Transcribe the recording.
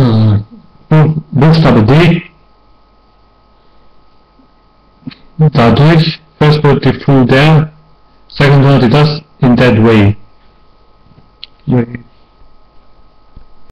uh, mm, the day. Dadurch, first put the food there, second one it does in that way.